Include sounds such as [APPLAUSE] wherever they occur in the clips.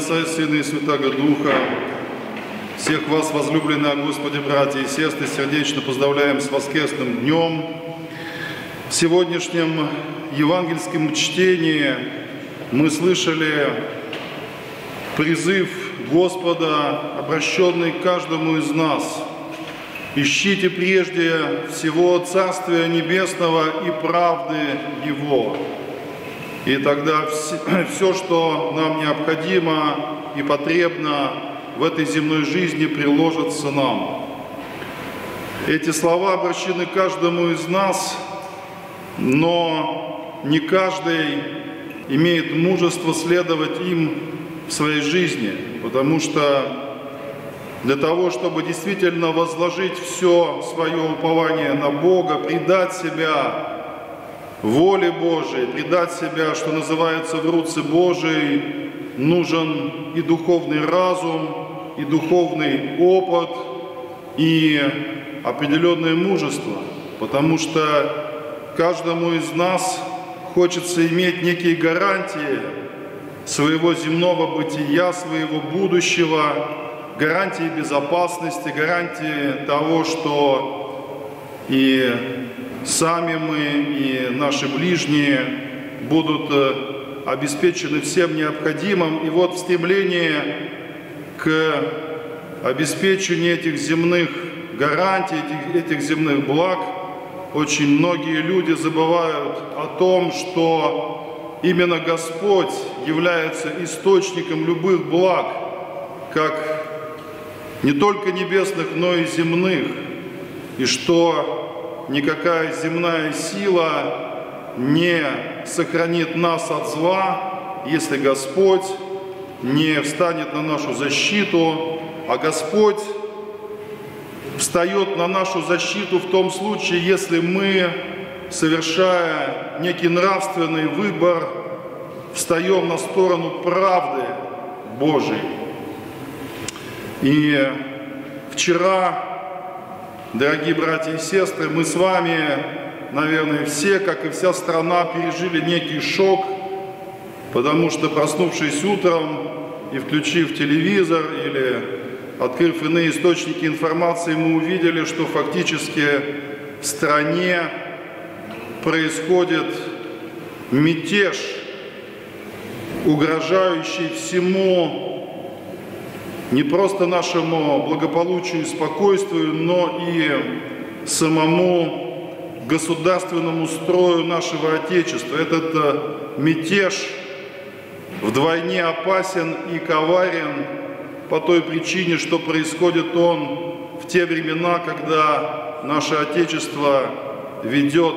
Отца и Сына и Святаго Духа. Всех вас, возлюбленные Господи, братья и сестры, сердечно поздравляем с воскресным днем. В сегодняшнем евангельском чтении мы слышали призыв Господа, обращенный к каждому из нас. Ищите прежде всего Царствия Небесного и правды Его. И тогда все, [CLEARS THROAT] что нам необходимо и потребно в этой земной жизни, приложится нам. Эти слова обращены каждому из нас, но не каждый имеет мужество следовать им в своей жизни, потому что для того, чтобы действительно возложить все свое упование на Бога, предать себя воле Божией, предать себя, что называется, в руце Божией, нужен и духовный разум, и духовный опыт, и определенное мужество, потому что каждому из нас хочется иметь некие гарантии своего земного бытия, своего будущего, гарантии безопасности, гарантии того, что и сами мы, и наши ближние будут э, обеспечены всем необходимым. И вот в стремлении к обеспечению этих земных гарантий, этих, этих земных благ, очень многие люди забывают о том, что именно Господь является источником любых благ, как не только небесных, но и земных, и что никакая земная сила не сохранит нас от зла, если Господь не встанет на нашу защиту, а Господь встает на нашу защиту в том случае, если мы, совершая некий нравственный выбор, встаем на сторону правды Божией. И вчера Дорогие братья и сестры, мы с вами, наверное, все, как и вся страна, пережили некий шок, потому что, проснувшись утром и включив телевизор или открыв иные источники информации, мы увидели, что фактически в стране происходит мятеж, угрожающий всему не просто нашему благополучию и спокойствию, но и самому государственному строю нашего Отечества. Этот э, мятеж вдвойне опасен и коварен по той причине, что происходит он в те времена, когда наше Отечество ведет,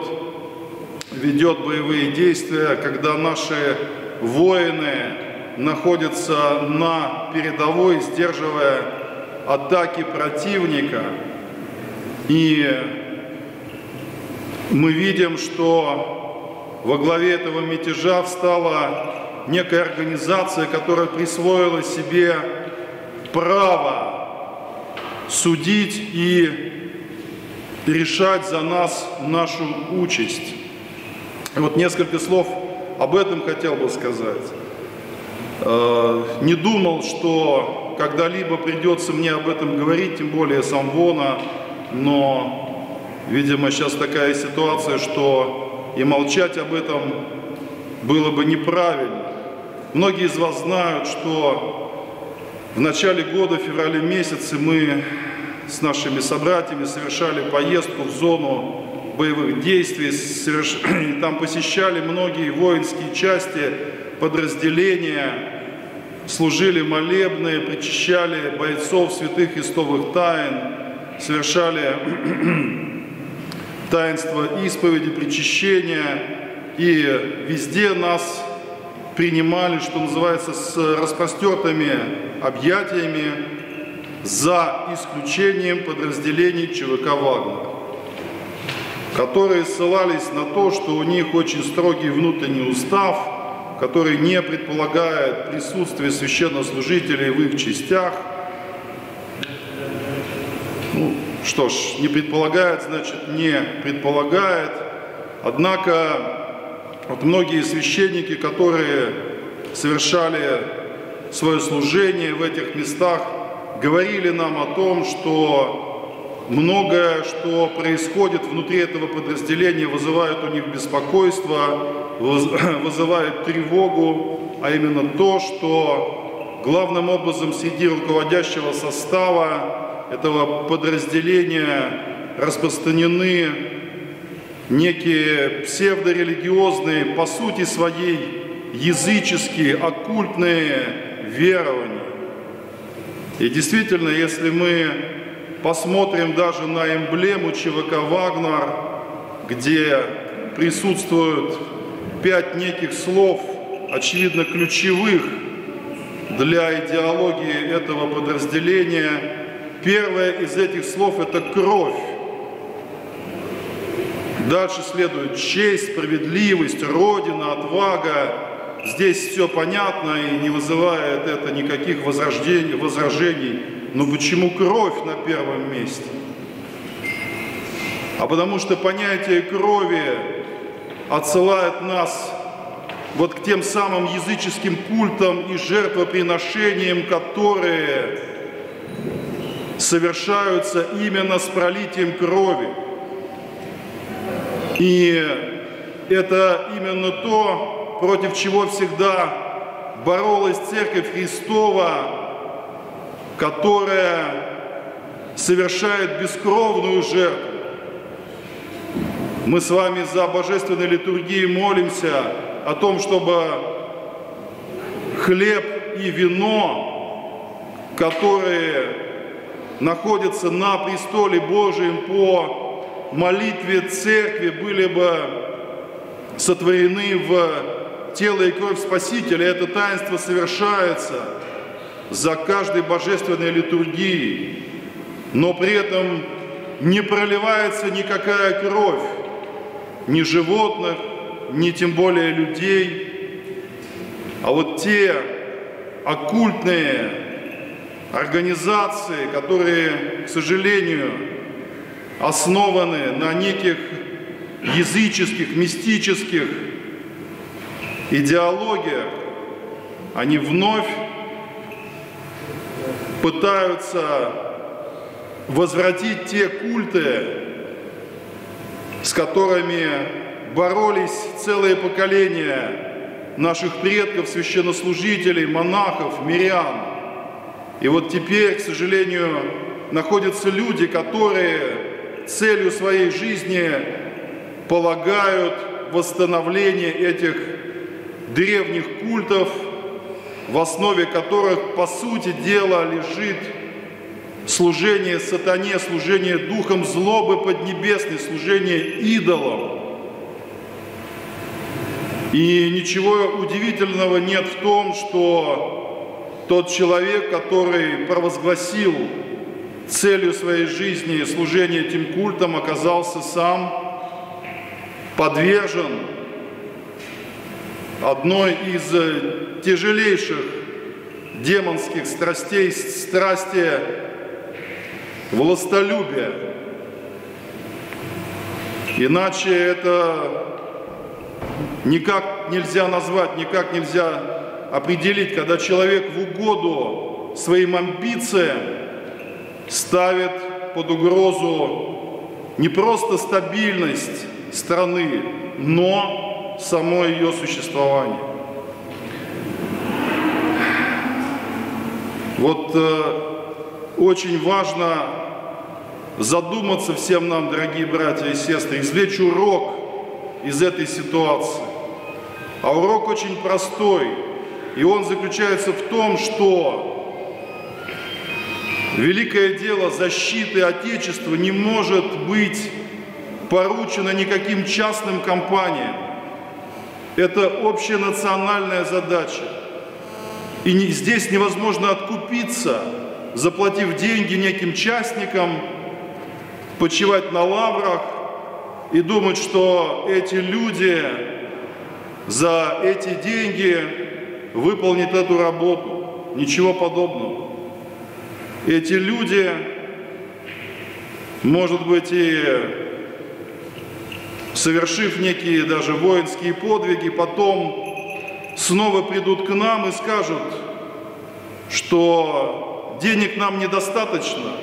ведет боевые действия, когда наши воины находится на передовой, сдерживая атаки противника. И мы видим, что во главе этого мятежа встала некая организация, которая присвоила себе право судить и решать за нас нашу участь. Вот несколько слов об этом хотел бы сказать. Э, не думал, что когда-либо придется мне об этом говорить, тем более сам Вона, но, видимо, сейчас такая ситуация, что и молчать об этом было бы неправильно. Многие из вас знают, что в начале года, в феврале месяце, мы с нашими собратьями совершали поездку в зону боевых действий, соверш... [CLEARS THROAT] там посещали многие воинские части, подразделения, служили молебные, причащали бойцов святых Христовых тайн, совершали [CLEARS THROAT] таинство исповеди, причащения, и везде нас принимали, что называется, с распростертыми объятиями, за исключением подразделений ЧВК «Вагнер», которые ссылались на то, что у них очень строгий внутренний устав – который не предполагает присутствие священнослужителей в их частях. Ну, что ж, не предполагает, значит, не предполагает. Однако вот многие священники, которые совершали свое служение в этих местах, говорили нам о том, что многое, что происходит внутри этого подразделения, вызывает у них беспокойство, [CLEARS THROAT] вызывает тревогу, а именно то, что главным образом среди руководящего состава этого подразделения распространены некие псевдорелигиозные, по сути своей, языческие, оккультные верования. И действительно, если мы посмотрим даже на эмблему ЧВК «Вагнер», где присутствуют пять неких слов, очевидно ключевых для идеологии этого подразделения, первое из этих слов – это «кровь». Дальше следует честь, справедливость, родина, отвага. Здесь все понятно и не вызывает это никаких возрождений, возражений. Но почему кровь на первом месте? А потому что понятие крови отсылает нас вот к тем самым языческим культам и жертвоприношениям, которые совершаются именно с пролитием крови. И это именно то, против чего всегда боролась Церковь Христова, которая совершает бескровную жертву. Мы с вами за божественной литургией молимся о том, чтобы хлеб и вино, которые находятся на престоле Божьем по молитве церкви были бы сотворены в тело и кровь Спасителя. Это таинство совершается за каждой божественной литургией, но при этом не проливается никакая кровь ни животных, ни тем более людей. А вот те оккультные организации, которые, к сожалению, основаны на неких языческих, мистических идеологиях, они вновь пытаются возвратить те культы, с которыми боролись целые поколения наших предков, священнослужителей, монахов, мирян. И вот теперь, к сожалению, находятся люди, которые целью своей жизни полагают восстановление этих древних культов, в основе которых, по сути дела, лежит служение сатане, служение духом злобы поднебесной, служение идолам. И ничего удивительного нет в том, что тот человек, который провозгласил целью своей жизни служения этим культам оказался сам подвержен одной из тяжелейших демонских страстей, страсти властолюбия. Иначе это никак нельзя назвать, никак нельзя определить, когда человек в угоду своим амбициям ставит под угрозу не просто стабильность страны, но само ее существование. Вот э, очень важно задуматься всем нам, дорогие братья и сестры, извлечь урок из этой ситуации. А урок очень простой, и он заключается в том, что Великое дело защиты Отечества не может быть поручено никаким частным компаниям. Это общенациональная задача. И здесь невозможно откупиться, заплатив деньги неким частникам, почивать на лаврах и думать, что эти люди за эти деньги выполнят эту работу. Ничего подобного. Эти люди, может быть, и совершив некие даже воинские подвиги, потом снова придут к нам и скажут, что денег нам недостаточно,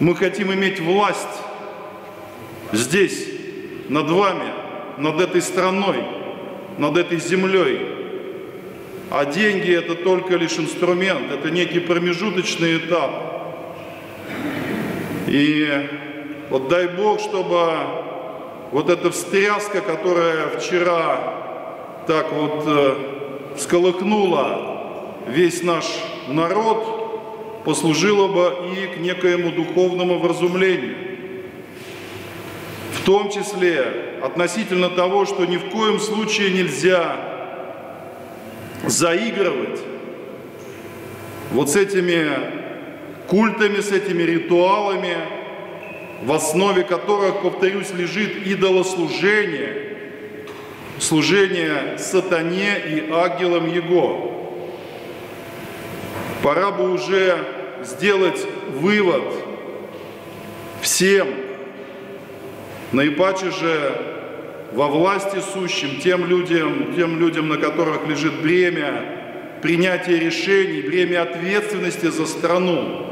мы хотим иметь власть здесь, над вами, над этой страной, над этой землей. А деньги это только лишь инструмент, это некий промежуточный этап. И вот дай Бог, чтобы вот эта встряска, которая вчера так вот э, всколыхнула весь наш народ, послужила бы и к некоему духовному вразумлению. В том числе относительно того, что ни в коем случае нельзя заигрывать вот с этими культами, с этими ритуалами, в основе которых, повторюсь, лежит идолослужение, служение сатане и ангелам его. Пора бы уже сделать вывод всем, наипаче же во власти сущим, тем людям, тем людям, на которых лежит бремя принятия решений, бремя ответственности за страну,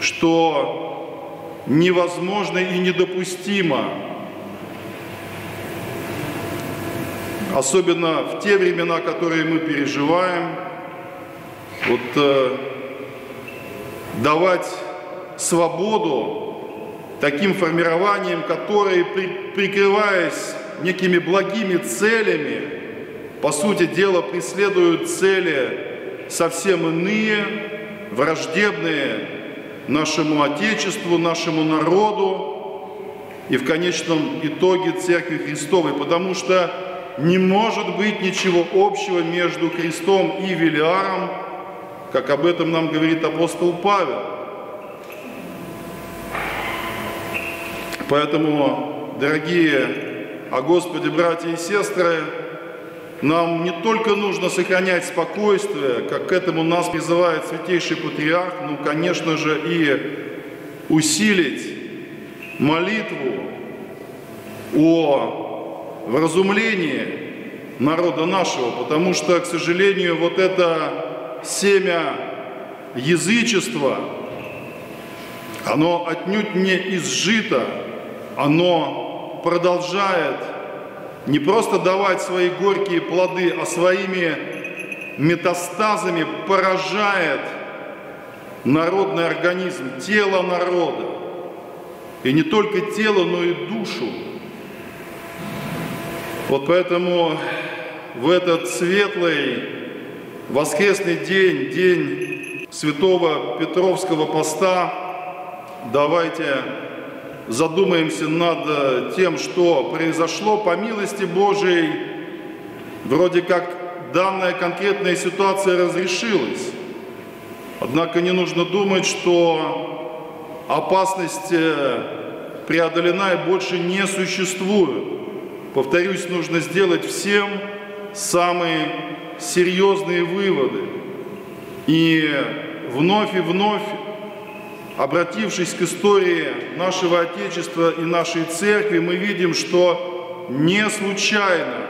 что невозможно и недопустимо. Особенно в те времена, которые мы переживаем, вот э, давать свободу таким формированиям, которые, при, прикрываясь некими благими целями, по сути дела преследуют цели совсем иные, враждебные нашему Отечеству, нашему народу и в конечном итоге Церкви Христовой, потому что не может быть ничего общего между крестом и Велиаром, как об этом нам говорит апостол Павел. Поэтому, дорогие о Господе, братья и сестры, нам не только нужно сохранять спокойствие, как к этому нас призывает Святейший Патриарх, но, конечно же, и усилить молитву о вразумлении народа нашего, потому что, к сожалению, вот это семя язычества, оно отнюдь не изжито, оно продолжает не просто давать свои горькие плоды, а своими метастазами поражает народный организм, тело народа. И не только тело, но и душу. Вот поэтому в этот светлый воскресный день, день святого Петровского поста, давайте задумаемся над э, тем, что произошло по милости Божией, вроде как данная конкретная ситуация разрешилась. Однако не нужно думать, что опасность э, преодолена и больше не существует. Повторюсь, нужно сделать всем самые серьезные выводы. И вновь и вновь Обратившись к истории нашего Отечества и нашей Церкви, мы видим, что не случайно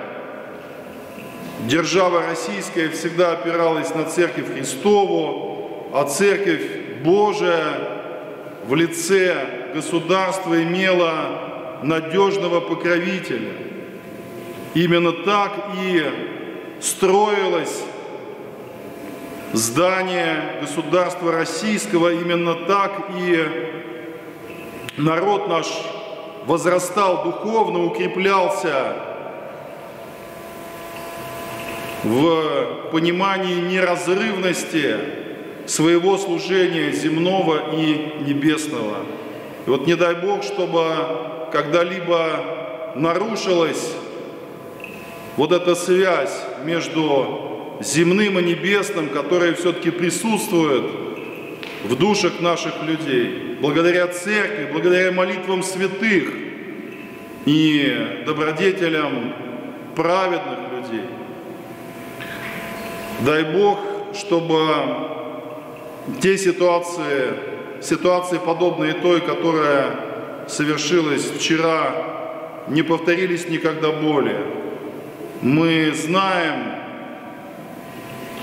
держава российская всегда опиралась на Церковь Христову, а Церковь Божия в лице государства имела надежного покровителя. Именно так и строилась здание государства российского, именно так и народ наш возрастал духовно, укреплялся в понимании неразрывности своего служения земного и небесного. И вот не дай Бог, чтобы когда-либо нарушилась вот эта связь между земным и небесным, которые все-таки присутствуют в душах наших людей, благодаря церкви, благодаря молитвам святых и добродетелям праведных людей. Дай Бог, чтобы те ситуации, ситуации подобные той, которая совершилась вчера, не повторились никогда более. Мы знаем,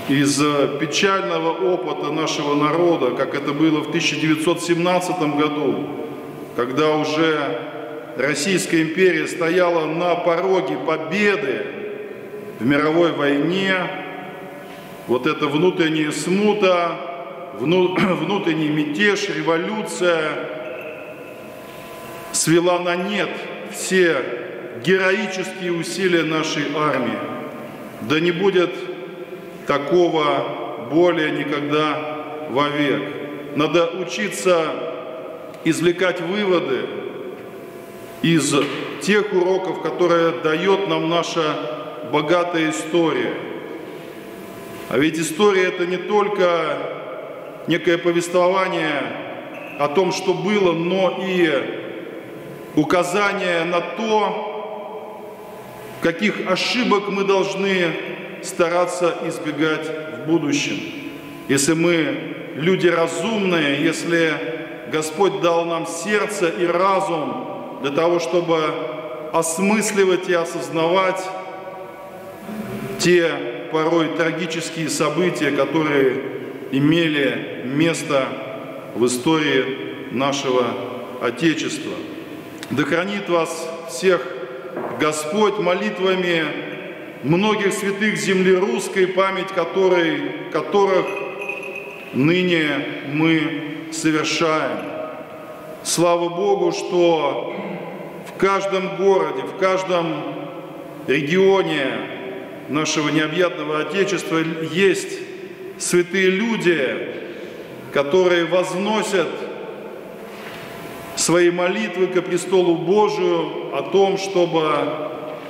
из печального опыта нашего народа, как это было в 1917 году, когда уже Российская империя стояла на пороге победы в мировой войне, вот эта внутренняя смута, [CLEARS THROAT] внутренний мятеж, революция свела на нет все героические усилия нашей армии. Да не будет такого более никогда вовек. Надо учиться извлекать выводы из тех уроков, которые дает нам наша богатая история. А ведь история это не только некое повествование о том, что было, но и указание на то, каких ошибок мы должны стараться избегать в будущем. Если мы люди разумные, если Господь дал нам сердце и разум для того, чтобы осмысливать и осознавать те порой трагические события, которые имели место в истории нашего Отечества. Да хранит вас всех Господь молитвами многих святых земли русской, память которой, которых ныне мы совершаем. Слава Богу, что в каждом городе, в каждом регионе нашего необъятного Отечества есть святые люди, которые возносят свои молитвы ко престолу Божию о том, чтобы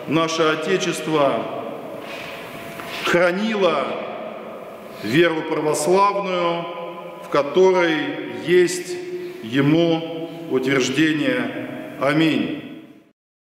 наше Отечество хранило веру православную, в которой есть Ему утверждение. Аминь.